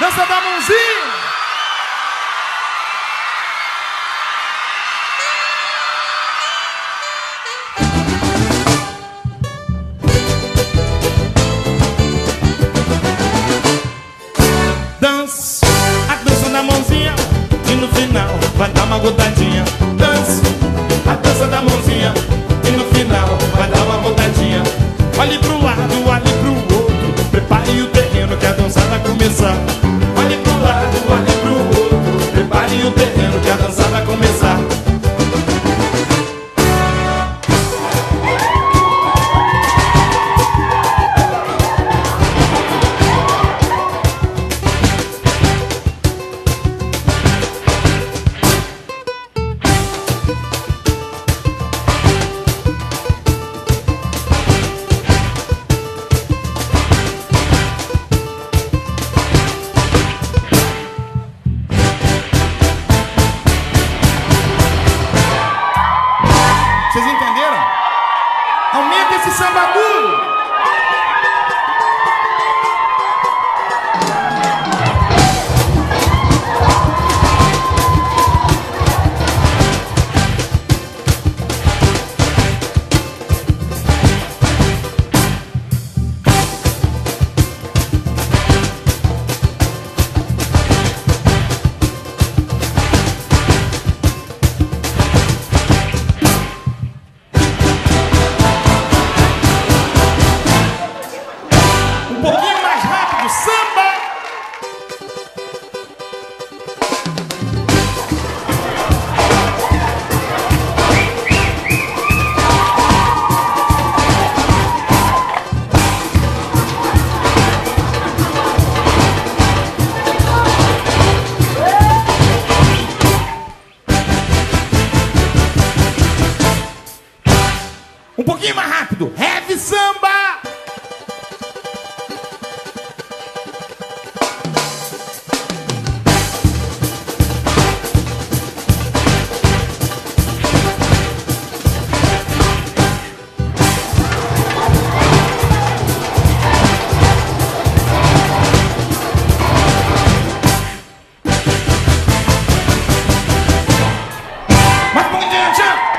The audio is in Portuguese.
Dança da mãozinha. Dança a dança da mãozinha e no final vai dar uma gotadinha. Dança a dança da mãozinha e no final vai dar uma gotadinha. Olhe pro lado, olhe pro outro, prepare o terreno que a dança vai começar. Aumenta esse samba duro. Um pouquinho mais rápido. Heavy samba! Mas um pouquinho, tchau!